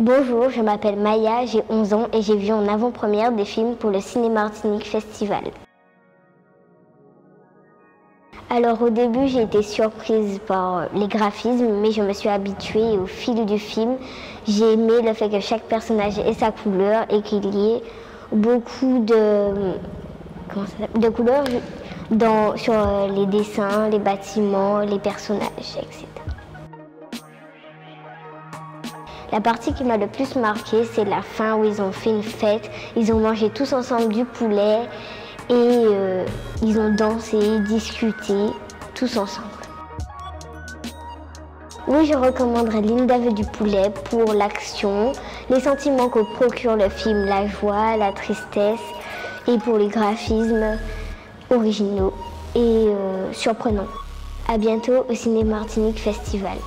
Bonjour, je m'appelle Maya, j'ai 11 ans et j'ai vu en avant-première des films pour le Cinéma Martinique Festival. Alors au début j'ai été surprise par les graphismes mais je me suis habituée au fil du film j'ai aimé le fait que chaque personnage ait sa couleur et qu'il y ait beaucoup de, de couleurs dans, sur les dessins, les bâtiments, les personnages, etc. La partie qui m'a le plus marqué, c'est la fin où ils ont fait une fête. Ils ont mangé tous ensemble du poulet et euh, ils ont dansé, discuté, tous ensemble. Oui, je recommanderais Linda veut du poulet pour l'action, les sentiments que procure le film, la joie, la tristesse, et pour les graphismes originaux et euh, surprenants. A bientôt au Ciné Martinique Festival.